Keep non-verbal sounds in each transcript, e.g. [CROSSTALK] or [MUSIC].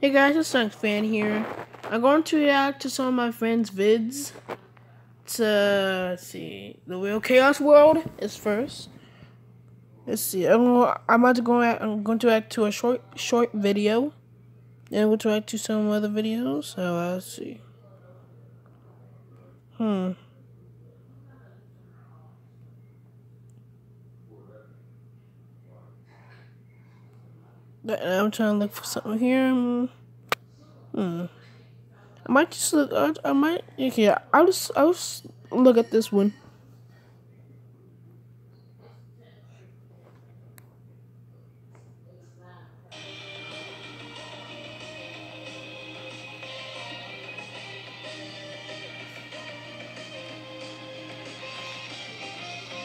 Hey guys, it's Sonic Fan here. I'm going to react to some of my friends' vids. To let's see, the Real Chaos World is first. Let's see. I'm, I'm about to go. At, I'm going to react to a short short video. Then to react to some other videos. So let's see. Hmm. I'm trying to look for something here. Hmm. I might just look. I, I might. Okay, I'll just. I'll just look at this one.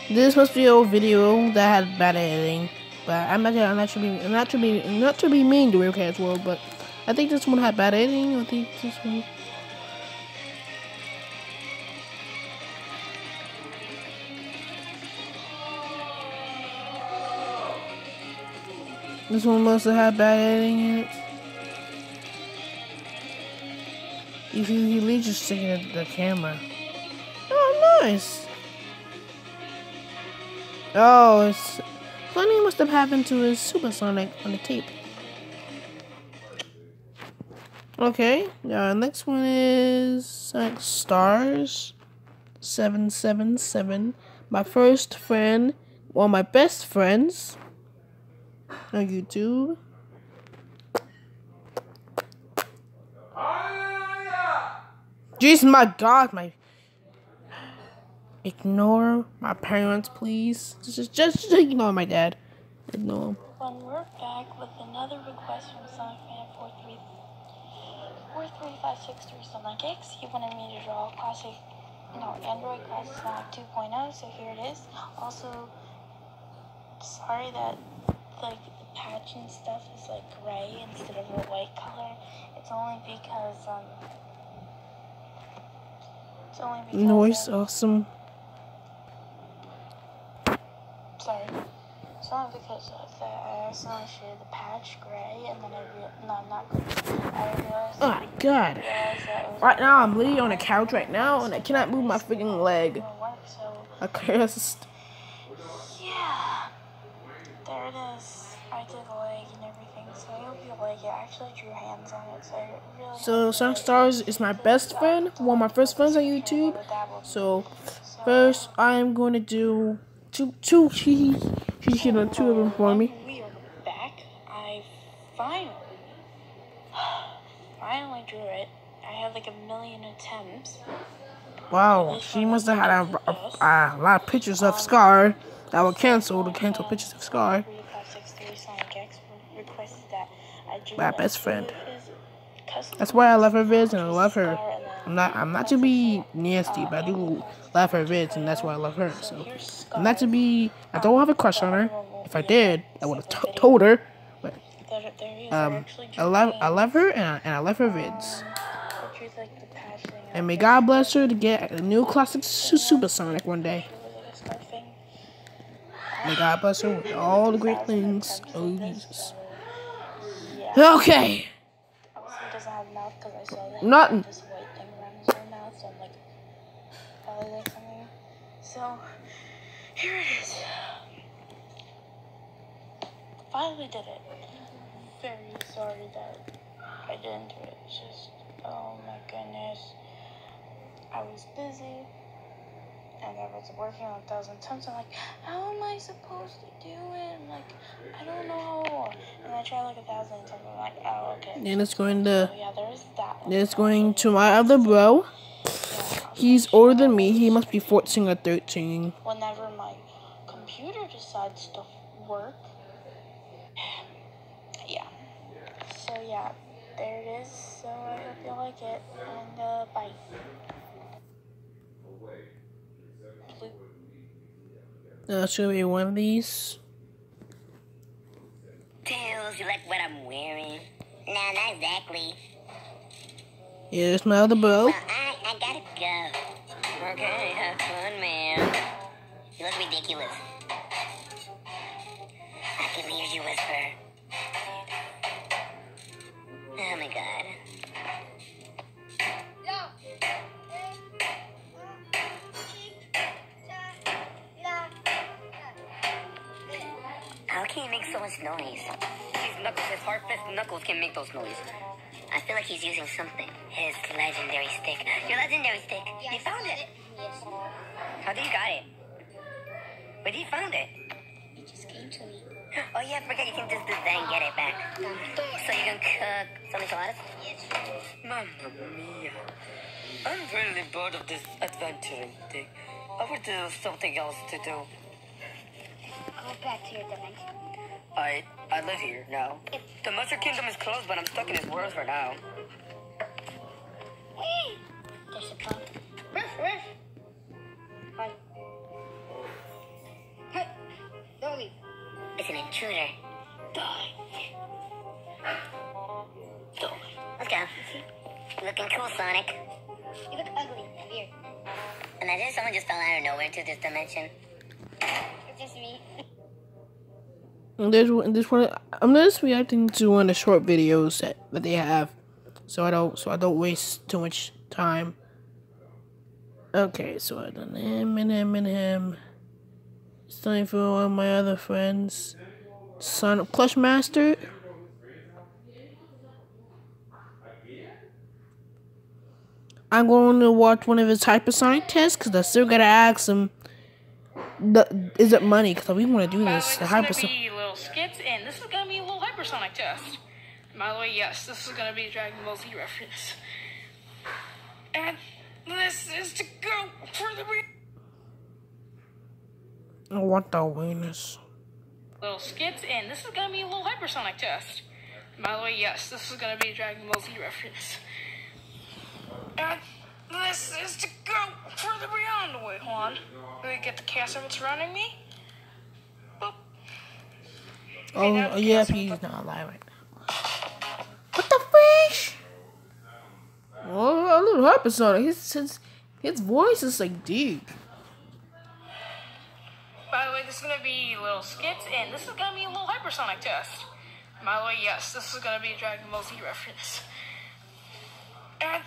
This must be an old video that had bad editing. But I'm not gonna not to be not to be not to be mean to Real Chaos World, but I think this one had bad editing. I think this one. This one must have had bad editing in it. If You he leaves just sticking at the camera. Oh, nice. Oh, it's must have happened to his supersonic on the tape. Okay, next one is uh, Stars 777. My first friend, of my best friends on YouTube. Jeez, my God, my Ignore my parents, please. Just, just, just ignore my dad. Ignore. When we're back with another request from SonicFan 43563 Sonic X, he wanted me to draw classic, no, Android Classic Sonic 2.0, so here it is. Also, sorry that, like, the patch and stuff is, like, gray instead of a white color. It's only because, um, it's only because... Noise, awesome. sorry. It's because of that. I accidentally shaded the patch gray, and then I realized, no, not gray. I realized. Oh my god. Right now, I'm literally on a couch right now, and I cannot move my freaking leg. Okay, just. Yeah. There it is. I did the leg and everything, so I hope you like it. I actually drew hands on it, so I really. So, Sonic Stars is my best friend, one of my first friends on YouTube. So, first, I'm going to do two, two, she, she hit on two of them for me. We are back. I finally, [SIGHS] finally drew it. I had like a million attempts. Wow, she must have had a, a, a, lot of pictures of um, Scar that were canceled, to cancel pictures of Scar. My best friend. That's why I love her vids and I love her. I'm not I'm not to be nasty, but I do love her vids and that's why I love her. So I'm not to be I don't have a crush on her. If I did, I would have told her. But um, I love I love her and I, and I love her vids. And may God bless her to get a new classic Supersonic one day. May God bless her with all the great things. Oh Jesus. Okay. Nothing. So, here it is. Finally did it. Very sorry that I didn't do it. It's just, oh my goodness. I was busy and I was working on a thousand times. I'm like, how am I supposed to do it? I'm like, I don't know. And I tried like a thousand times. I'm like, oh, okay. And it's going to. So, yeah, there's that. It's going to my other bro. He's older than me. He must be 14 or 13. Whenever my computer decides to work. Yeah. So, yeah. There it is. So, I hope you like it. And, uh, bye. I'll show you one of these. Tails, you like what I'm wearing? Nah, not exactly. Here's my other bro. Well, Okay, have fun, man. You look ridiculous. I can hear you, Whisper. Oh my god. How can you make so much noise? These knuckles, his hard fist knuckles can make those noises. I feel like he's using something. His legendary stick. Your legendary stick. Yeah, you found it. Yes. How did you got it? Where did you found it? It just came to me. [GASPS] Oh yeah, I forget you can just do that and get it back. So you can cook some enchiladas? Yes. Mamma mia. I'm really bored of this adventuring thing. I would do something else to do. Go back to your dimension. I I live here now. The Mushroom Kingdom is closed, but I'm stuck in this world for now. There's a pump. Ruff, ruff. Hi. Hey! Don't leave. It's an intruder. Die. Die. Let's go. Looking cool, Sonic. You look ugly. Weird. Imagine someone just fell out of nowhere to this dimension. It's just me. And this one, this one, I'm just reacting to one of the short videos that, that they have, so I don't, so I don't waste too much time. Okay, so I done him and him and him. It's time for one of my other friends, Son of Clutch Master. I'm going to watch one of his hypersonic tests because I still gotta ask him. The, is it money? Because we want to do this The hypersonic. Little skits, and this is gonna be a little hypersonic test. By the way, yes, this is gonna be a Dragon Ball Z reference. And this is to go for the re- oh, I want the awareness. little skits, and this is gonna be a little hypersonic test. By the way, yes, this is gonna be a Dragon Ball Z reference. And this is to go further beyond. Wait, hold on. Let me get the chaos of it surrounding me. Boop. Oh, yeah, chaos he's not alive right now. What the fish? Oh, a little hypersonic. His, his, his voice is like deep. By the way, this is gonna be a little skits, and this is gonna be a little hypersonic test. By the way, yes, this is gonna be a Dragon Ball Z reference. And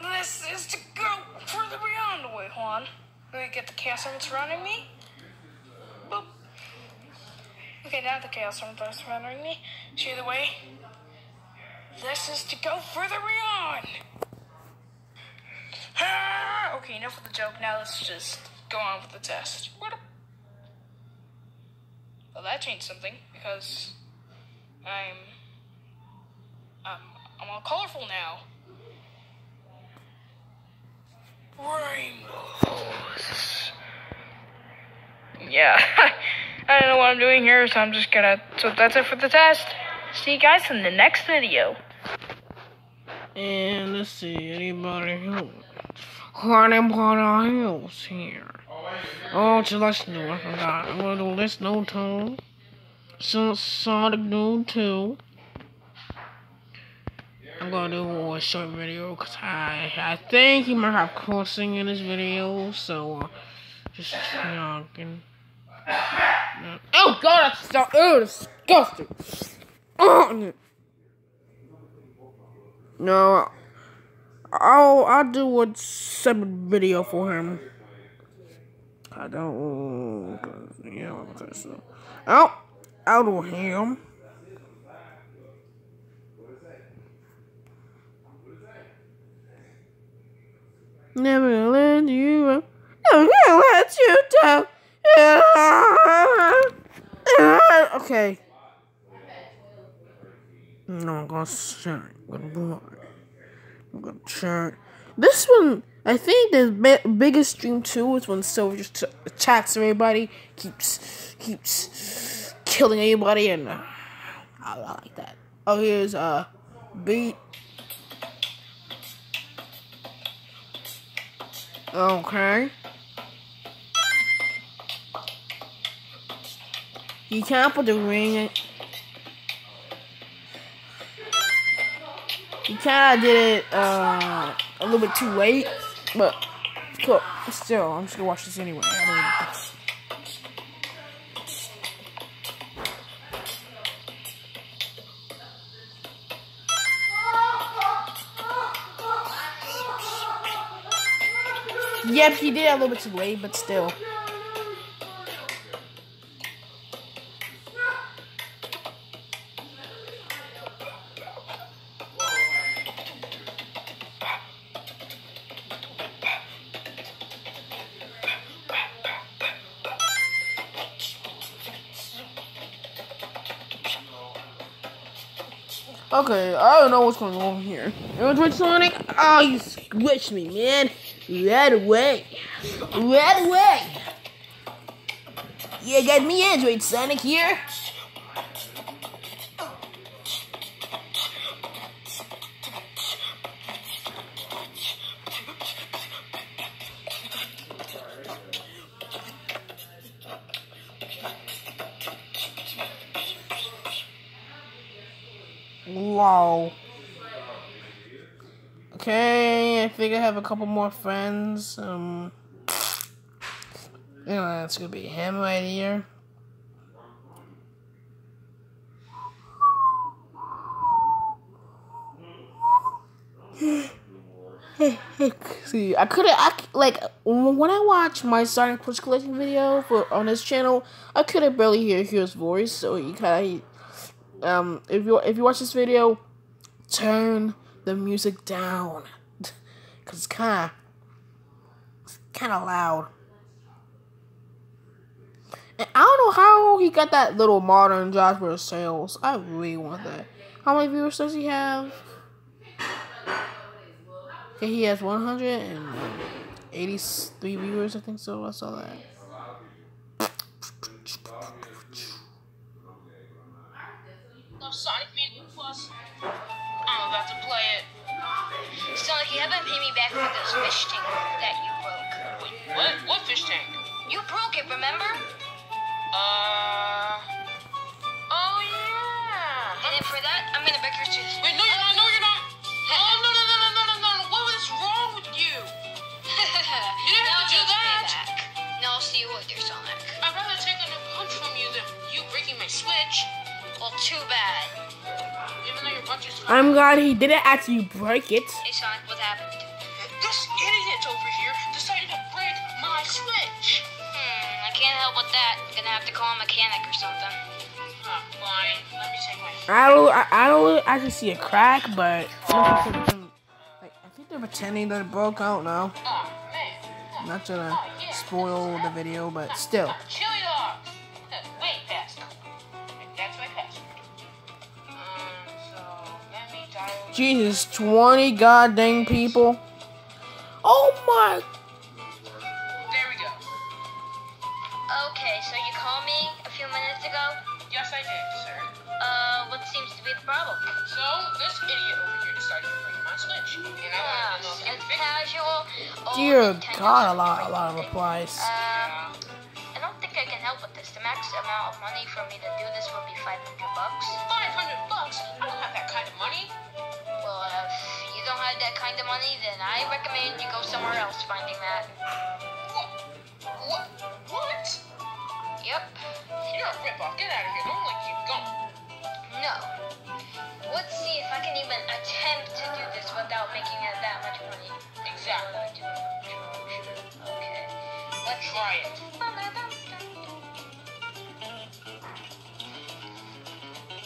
this is to go further beyond. Wait, hold on. Let me get the chaos element surrounding me. Okay, now the chaos is surrounding me. See the way? This is to go further beyond. Ah! Okay, enough with the joke. Now let's just go on with the test. Well, that changed something because I'm um, I'm all colorful now. Rainbows. [LAUGHS] Yeah, [LAUGHS] I don't know what I'm doing here, so I'm just gonna. So that's it for the test. See you guys in the next video. And let's see, anybody else? Anybody else here? Oh, to listen to, I forgot. I'm gonna do listen no to. So, Sonic Noon 2. I'm gonna do a short video because I, I think he might have cursing in his video, so uh, just talking. Oh god, that's so oh, disgusting. Oh, no, I'll I'll do a separate video for him. I don't. Yeah, okay, so. Oh, I'll do him. Never let you. Never let you down. [LAUGHS] Okay. No, I'm gonna start. Good boy. I'm gonna start. This one, I think the biggest stream too is when Silver just attacks everybody, keeps keeps killing anybody, and uh, I, I like that. Oh, here's uh, beat. Okay. You can't put the ring. in. You kind of did it uh, a little bit too late, but cool. Still, I'm just gonna watch this anyway. Yep, he did a little bit too late, but still. Okay, I don't know what's going on here. Android Sonic? Oh, you squished me, man. Right away. Right away. Yeah, got me Android Sonic here. Wow. Okay, I think I have a couple more friends. Um, you know, it's gonna be him right here. [LAUGHS] See, I couldn't. I like when I watch my Sonic Plush collection video for on his channel. I couldn't barely hear his voice, so he kind of um, if you if you watch this video, turn the music down, [LAUGHS] cause it's kind of kind of loud. And I don't know how he got that little modern Joshua sales. I really want that. How many viewers does he have? Okay, he has 183 viewers, I think so. I saw that. Sonic Mania Plus. I'm about to play it. Sonic, you haven't paid me back for this fish tank that you Well, too bad. Even though your punch is. I'm glad he didn't actually break it. Hey, Sonic, what happened? This idiot over here decided to break my switch. Hmm, I can't help with that. I'm Gonna have to call a mechanic or something. Oh, fine. Let me take my. I don't. I, I don't actually see a crack, but like I think they're pretending that it broke. I don't know. Not gonna spoil the video, but still. Jesus, 20 goddamn people. Oh my. There we go. Okay, so you called me a few minutes ago. Yes, I did, sir. Uh, what seems to be the problem? So this idiot over here decided to bring my switch, and I Ah, wanted to know if as you fix it. casual. Dear Nintendo God, a lot, a lot of thing. replies. Um, I don't think I can help with this. The max amount of money for me to do this would be 500 bucks. Five hundred bucks. I don't have that kind of money. If you don't have that kind of money, then I recommend you go somewhere else finding that. What? What? What? Yep. You're a ripoff. Get out of here. Don't let you go. No. Let's see if I can even attempt to do this without making it that much money. Exactly. Okay. Let's. Try it.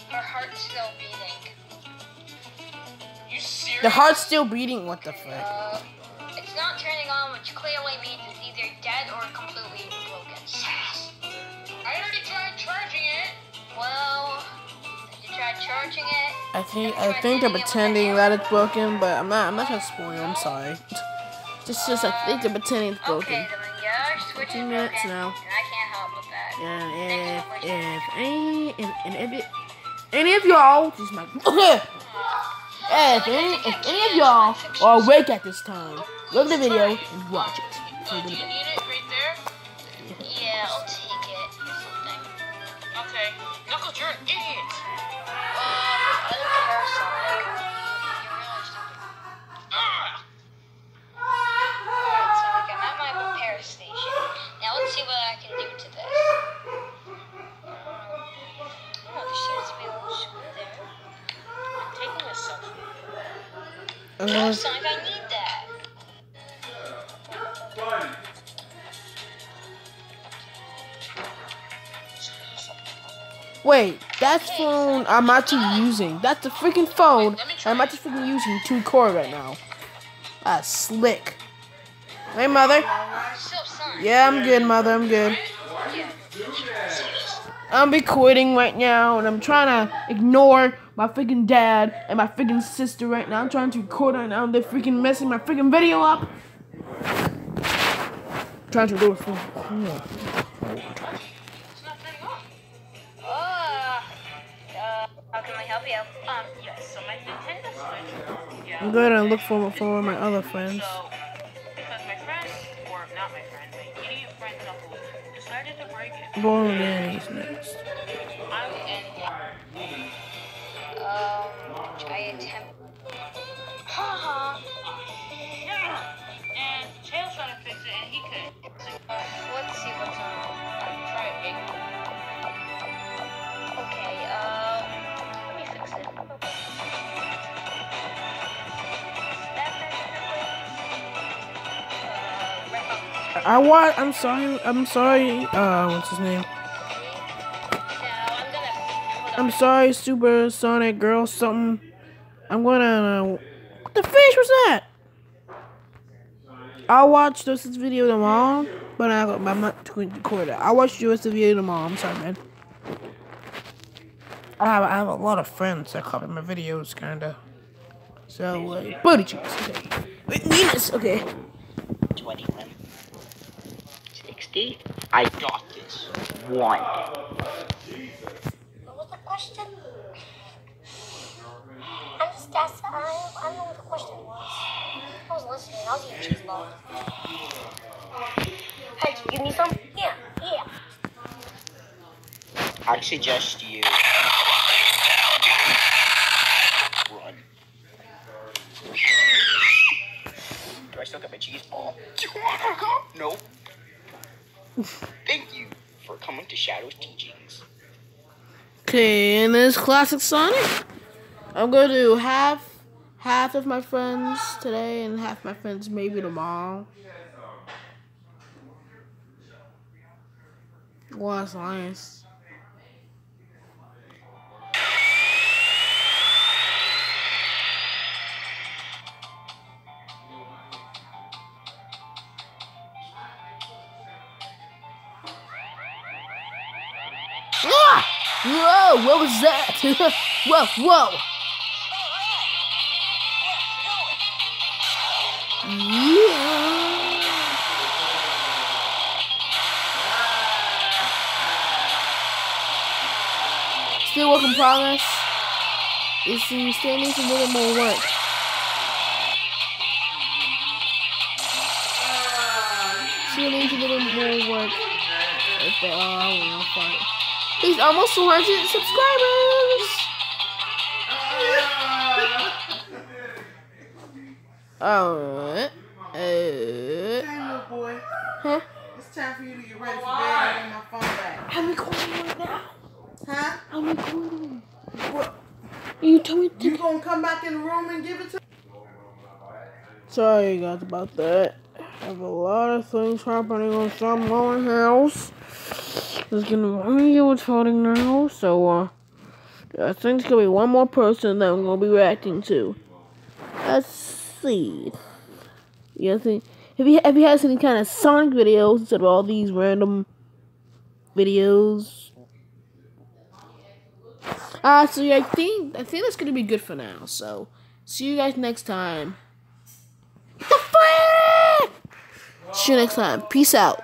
Her heart's still beating. The heart's still beating. What the frick? Uh, it's not turning on, which clearly means it's either dead or completely broken. I already tried charging it. Well, you try charging it? I think I think they're pretending that it's broken, but I'm not. I'm not gonna spoil. I'm sorry. [LAUGHS] Just, just I think they're pretending it's broken. Okay, then your switch is broken, minutes now. and I can't help with that. And if if any if, and if it, any of y'all, just my. [LAUGHS] if any if any of y'all are awake at this time, look at the video and watch it. Do you need it right there? Yeah, I'll take it. Something. Okay. Knuckles, you're an idiot. No, Uh, Sonic, I need that. wait, that's phone I'm actually using. That's the freaking phone I'm actually freaking using to record right now. That's slick. Hey, mother. Yeah, I'm good, mother. I'm good. I'm recording right now, and I'm trying to ignore my freaking dad and my freaking sister right now. I'm trying to record right now, and they're freaking messing my freaking video up. trying to do it. For, how can I help you? Um, yes, so my Nintendo Switch. Yeah. I'm gonna look for for my other friends. So, because my friend, or not my friend, my idiot friend couple, decided to break it. Danny's next. Let's see what's on. Try it, big. Okay, um, let me fix it. Uh. I want. I'm sorry. I'm sorry. Uh, what's his name? I'm sorry, Super Sonic Girl. Something. I'm gonna. What the fish was that? I'll watch this video tomorrow, but I, I'm not going to record it. I'll watch the rest of tomorrow. I'm sorry, man. I have, I have a lot of friends that copy my videos, kinda. So, uh, booty cheeks. Okay. Wait, Venus. Okay. 21. 60. I got this. One. What was the question? I'm just asking. I, I don't know what the question was. I was listening. I was eating cheese balls. Me some? Yeah, yeah. I suggest you run. Do I still get my cheese ball? Do you want to go? Nope. Thank you for coming to Shadow's teachings. Okay, in this classic Sonic, I'm going to do half half of my friends today and half my friends maybe tomorrow. Nice. Ah! Whoa, what was that? [LAUGHS] whoa, whoa. Yeah. Still work in progress. You see, still needs a little more work. Still needs a little more work. If oh, I don't know, fuck. He's almost 200 subscribers. [LAUGHS] Alright. Uh, Hey, little boy. huh? It's time for you to get ready for bed and my phone back. I'm recording right now. Huh? I'm recording. What? You told me to. You gonna come back in the room and give it to me? Sorry, guys, about that. I have a lot of things happening on some my house. There's gonna be what's holding now, so uh, I think there's gonna be one more person that I'm gonna be reacting to. Let's see. You think if he if he has any kind of Sonic videos instead of all these random videos. Uh so yeah, I think I think that's gonna be good for now. So see you guys next time. See you next time. Peace out.